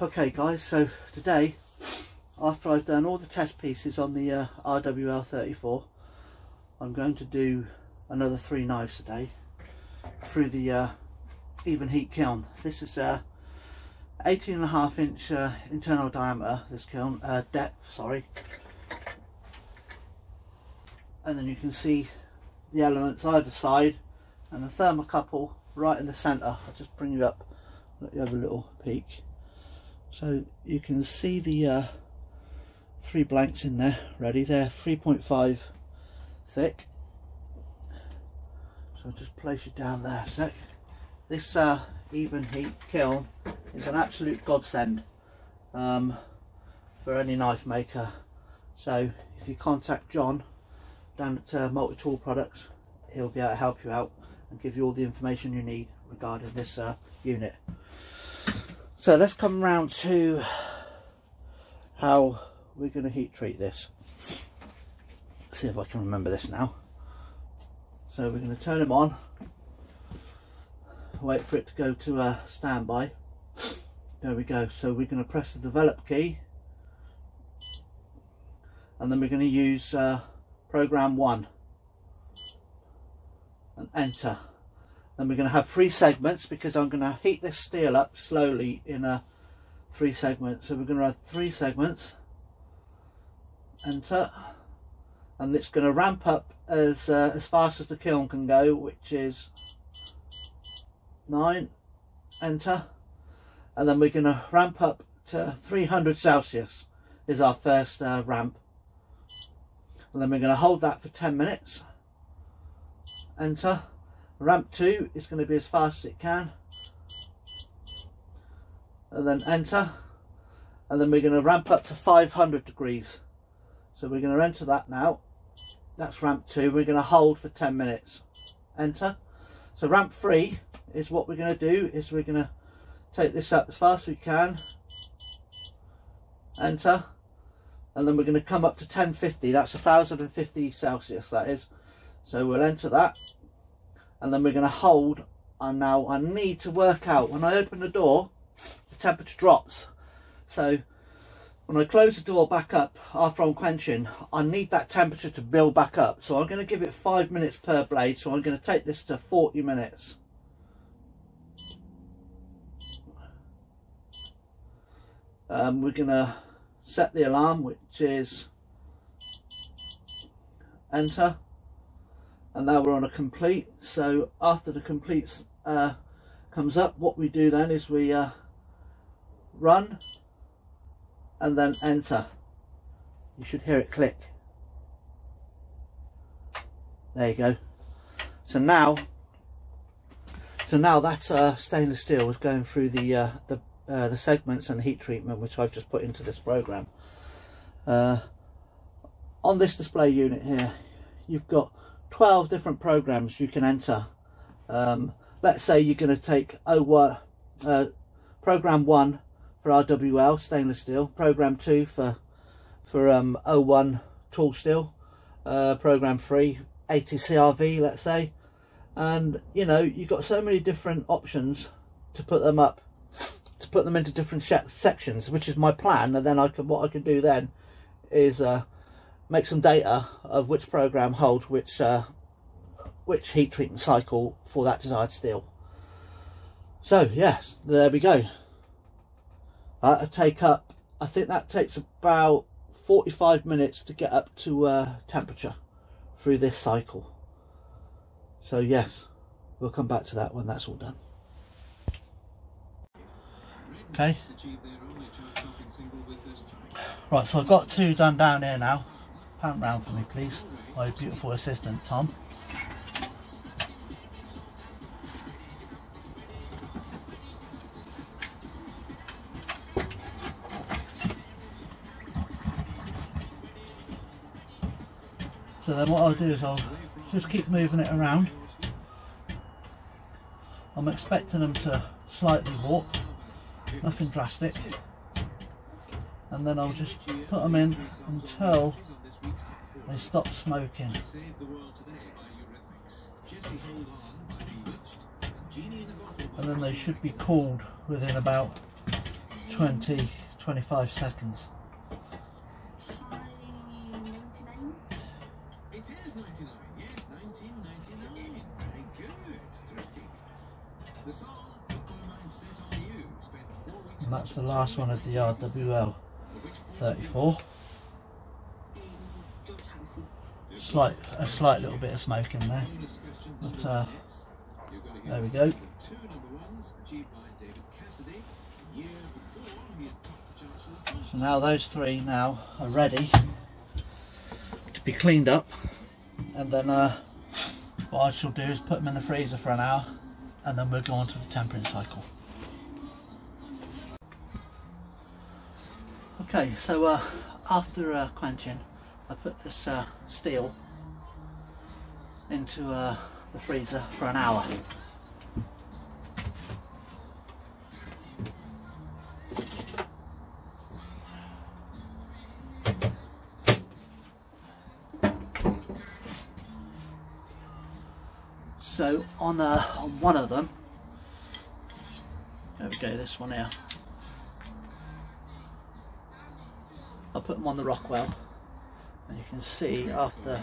okay guys, so today, after I've done all the test pieces on the uh, RWL34, I'm going to do another three knives today through the uh, Evenheat kiln. This is a 18 and a half inch uh, internal diameter, this kiln, uh, depth, sorry. And then you can see the elements either side and the thermocouple right in the centre. I'll just bring you up, let you have a little peek. So you can see the uh, three blanks in there ready. They're 3.5 thick. So just place it down there a sec. This uh, Evenheat kiln is an absolute godsend um, for any knife maker. So if you contact John down at uh, Multi Tool Products, he'll be able to help you out and give you all the information you need regarding this uh, unit. So let's come round to how we're going to heat treat this. See if I can remember this now. So we're going to turn them on, wait for it to go to a uh, standby. There we go. So we're going to press the develop key and then we're going to use uh, program one and enter then we're going to have three segments because I'm going to heat this steel up slowly in a three segments so we're going to have three segments. Enter. And it's going to ramp up as uh, as fast as the kiln can go which is nine. Enter. And then we're going to ramp up to 300 Celsius is our first uh, ramp. And then we're going to hold that for 10 minutes. Enter ramp 2 is going to be as fast as it can. And then enter. And then we're going to ramp up to 500 degrees. So we're going to enter that now. That's ramp 2 we're going to hold for 10 minutes. Enter. So ramp 3 is what we're going to do is we're going to take this up as fast as we can. Enter. And then we're going to come up to 1050 that's 1050 celsius that is. So we'll enter that and then we're going to hold and now I need to work out when I open the door the temperature drops. So when I close the door back up after I'm quenching I need that temperature to build back up. So I'm going to give it five minutes per blade so I'm going to take this to 40 minutes. Um, we're going to set the alarm which is enter and now we're on a complete so after the complete uh, comes up what we do then is we uh, run and then enter you should hear it click there you go so now so now that uh, stainless steel is going through the uh, the uh, the segments and the heat treatment which I've just put into this program. Uh, on this display unit here, you've got 12 different programs you can enter. Um, let's say you're going to take oh, uh, program 1 for RWL stainless steel, program 2 for for um, O1 tool steel, uh, program 3 ATCRV let's say, and you know you've got so many different options to put them up to put them into different sections, which is my plan. And then I can, what I can do then is uh, make some data of which program holds which uh, which heat treatment cycle for that desired steel. So yes, there we go. Uh, I take up, I think that takes about 45 minutes to get up to uh, temperature through this cycle. So yes, we'll come back to that when that's all done. Okay. Right, so I've got two done down here now. Pan round for me, please. My beautiful assistant, Tom. So then what I'll do is I'll just keep moving it around. I'm expecting them to slightly walk, nothing drastic and then I'll just put them in until they stop smoking and then they should be cooled within about 20, 25 seconds. It is 99, yes, 1999. Very good. Terrific. The song, Put My Mind Set on You, spent four weeks And that's the last one of the RWL 34. Slight, a slight little bit of smoke in there. But, uh, there we go. So now those three now are ready to be cleaned up and then uh, what I shall do is put them in the freezer for an hour and then we'll go on to the tempering cycle. Okay, so uh, after uh, quenching I put this uh, steel into uh, the freezer for an hour. So on, uh, on one of them, there we go, this one here. I'll put them on the Rockwell, and you can see after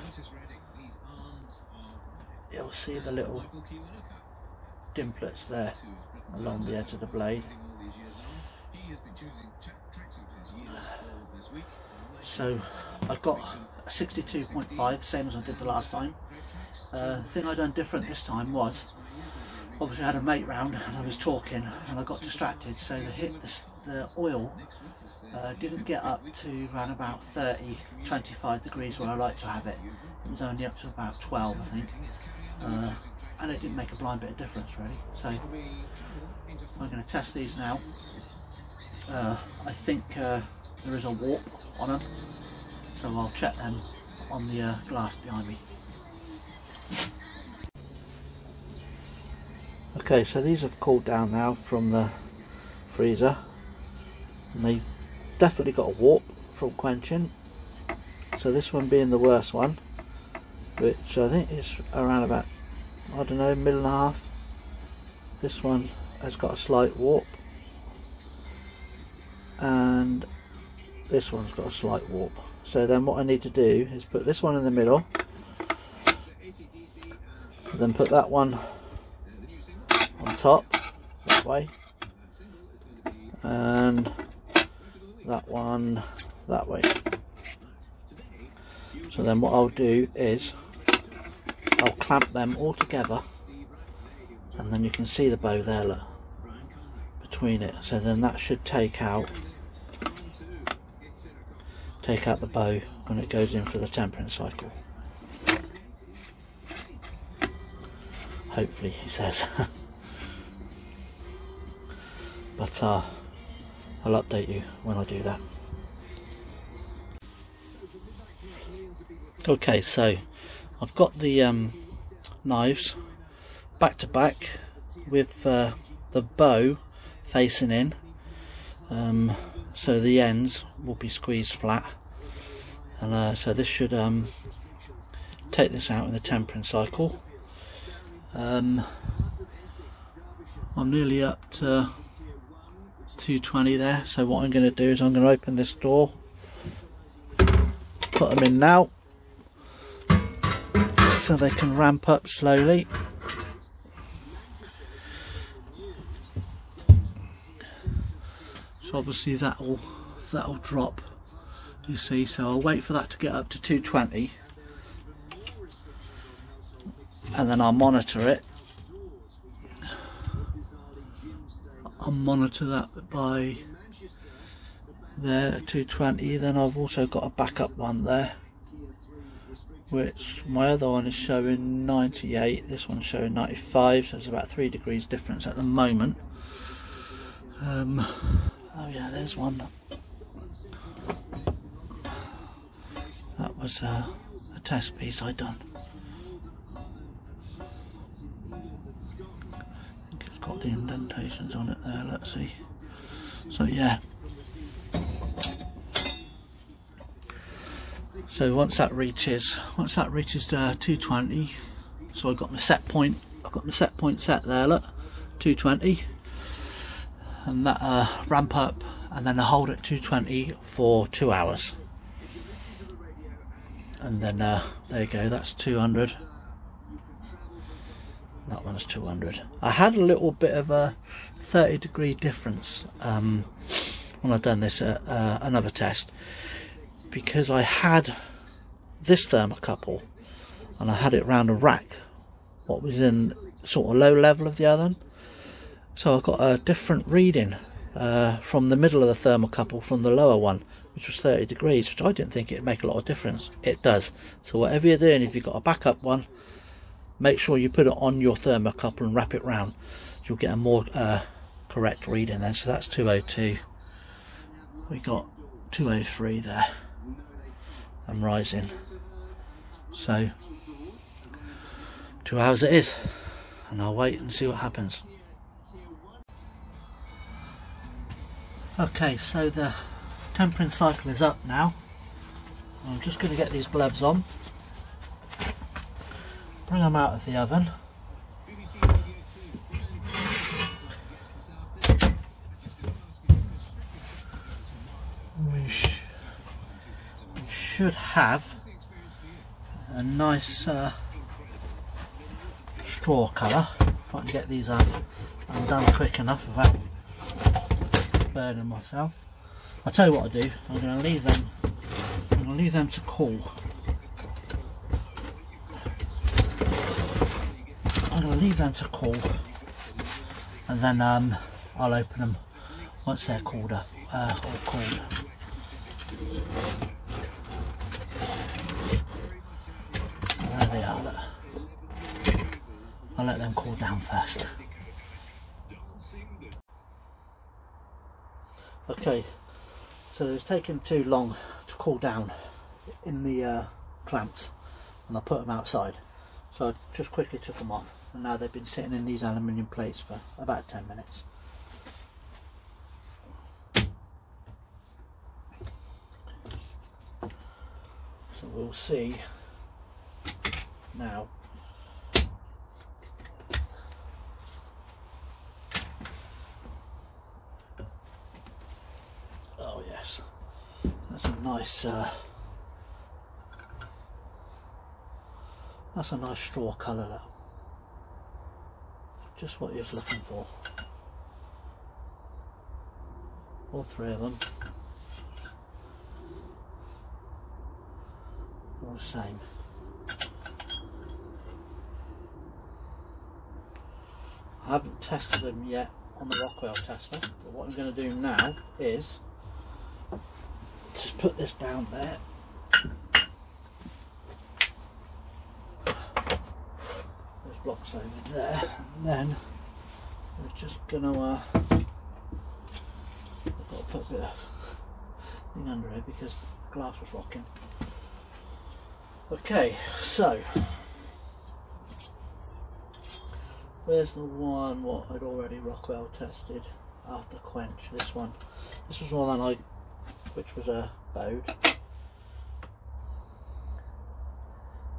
you'll see the little dimplets there along the edge of the blade. So I've got a 62.5, same as I did the last time. Uh, thing I done different this time was, obviously I had a mate round and I was talking and I got distracted, so the hit the, the oil uh, didn't get up to around about 30, 25 degrees where I like to have it. It was only up to about 12, I think. Uh, and it didn't make a blind bit of difference really. So I'm going to test these now. Uh, I think uh, there is a warp on them, so I'll check them on the uh, glass behind me. Okay, so these have cooled down now from the freezer, and they definitely got a warp from quenching. So this one being the worst one, which I think is around about I don't know middle and a half. This one has got a slight warp, and this one's got a slight warp. So then what I need to do is put this one in the middle, then put that one on top that way, and that one that way. So then what I'll do is I'll clamp them all together and then you can see the bow there look between it. So then that should take out take out the bow when it goes in for the tempering cycle. Hopefully he says. But uh, I'll update you when I do that. Okay so I've got the um, knives back to back with uh, the bow facing in. Um, so the ends will be squeezed flat. And uh, so this should um, take this out in the tempering cycle. Um, I'm nearly up to 220 there so what I'm going to do is I'm going to open this door put them in now so they can ramp up slowly. So obviously that'll that'll drop you see so I'll wait for that to get up to 220 and then I'll monitor it monitor that by there 220 then I've also got a backup one there which my other one is showing 98 this one's showing 95 so it's about three degrees difference at the moment. Um, oh yeah there's one. That was uh, a test piece I done the indentations on it there let's see. So yeah. So once that reaches once that reaches uh, 220 so I've got my set point I've got my set point set there look 220 and that uh, ramp up and then I hold at 220 for two hours. And then uh, there you go that's 200 that one's 200 I had a little bit of a 30 degree difference um, when I've done this uh, uh, another test because I had this thermocouple and I had it round a rack what was in sort of low level of the oven so I got a different reading uh, from the middle of the thermocouple from the lower one which was 30 degrees which I didn't think it'd make a lot of difference. It does. So whatever you're doing if you've got a backup one make sure you put it on your thermocouple and wrap it round. You'll get a more uh, correct reading then. So that's 202 we got 203 there. I'm rising. So two hours it is. And I'll wait and see what happens. Okay so the tempering cycle is up now. I'm just going to get these gloves on bring them out of the oven. We, sh we should have a nice uh, straw colour. If I can get these up and done quick enough without burning myself. I'll tell you what I do. I'm going to leave them I'm going to leave them to cool To leave them to cool. And then um, I'll open them once they're cooled up uh, or cooled. There they are. I'll let them cool down first. Okay so it's taken too long to cool down in the uh, clamps and I put them outside. So I just quickly took them off and now. They've been sitting in these aluminium plates for about 10 minutes. So we'll see now. Oh yes. That's a nice uh, that's a nice straw colour that just what you're looking for. All three of them. All the same. I haven't tested them yet on the Rockwell tester but what I'm going to do now is just put this down there blocks over there and then we're just to uh, I've got to put a bit of thing under here because the glass was rocking okay so Where's the one what I'd already Rockwell tested after quench? This one. This was one that I, which was a bode.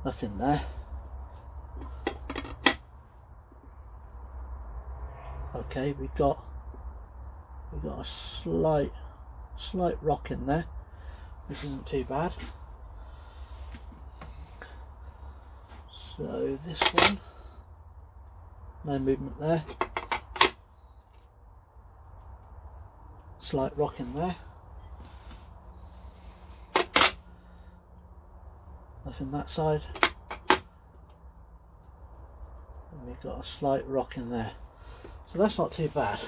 Nothing there. Okay, we got we got a slight slight rock in there, which isn't too bad. So this one no movement there. Slight rock in there. Nothing that side. And we've got a slight rock in there so that's not too bad.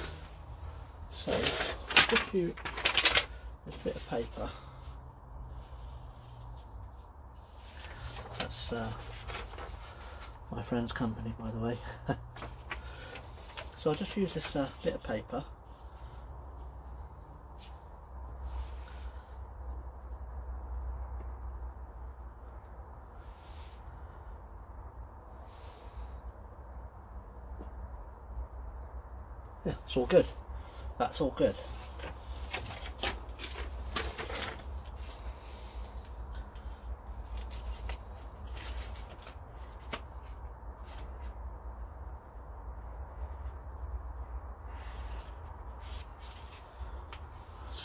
So just use this bit of paper. That's uh, my friend's company by the way. So I'll just use this uh, bit of paper yeah it's all good that's all good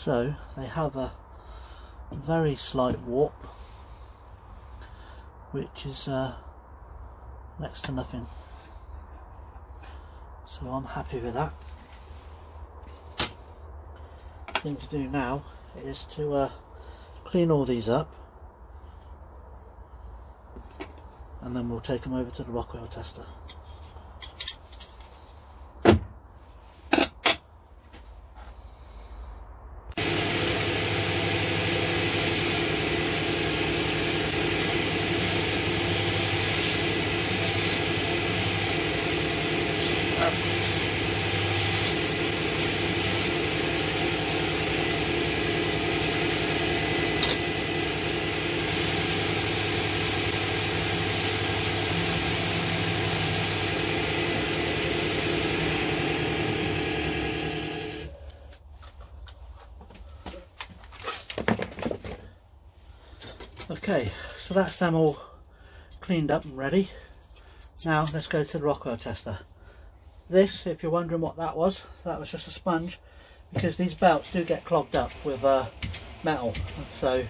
So they have a very slight warp, which is uh, next to nothing. So I'm happy with that. Thing to do now is to uh, clean all these up and then we'll take them over to the Rockwell tester. Okay, so that's them all cleaned up and ready. Now let's go to the Rockwell tester. This, if you're wondering what that was, that was just a sponge because these belts do get clogged up with uh, metal. So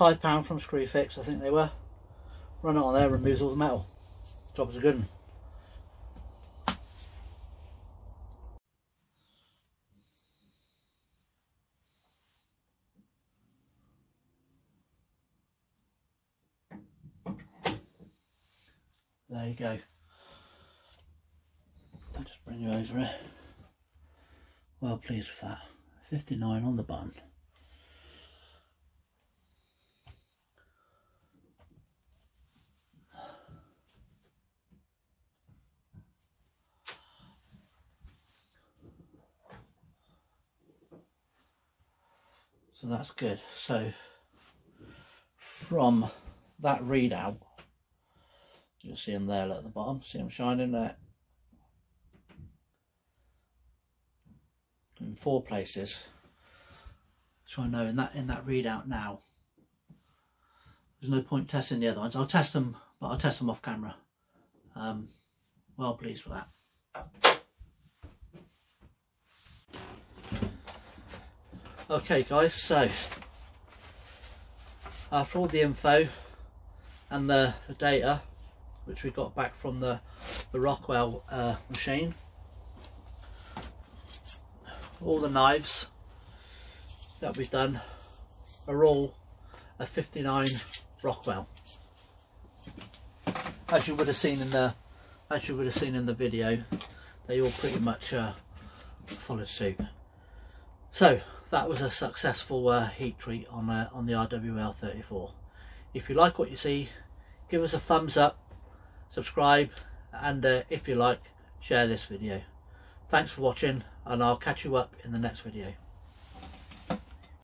£5 from Screwfix I think they were. Run it on there, removes all the metal. Job's a good one. There you go. I'll just bring you over it. Well pleased with that. 59 on the bun. So that's good. So from that readout, You'll see them there at the bottom. See them shining there. In four places. So I know in that in that readout now. There's no point testing the other ones. I'll test them, but I'll test them off camera. Um, well pleased with that. Okay guys, so after all the info and the, the data which we got back from the, the Rockwell uh, machine. All the knives that we've done are all a 59 Rockwell. As you would have seen in the as you would have seen in the video, they all pretty much uh, followed suit. So that was a successful uh, heat treat on uh, on the RWL 34. If you like what you see, give us a thumbs up subscribe and uh, if you like share this video. Thanks for watching and I'll catch you up in the next video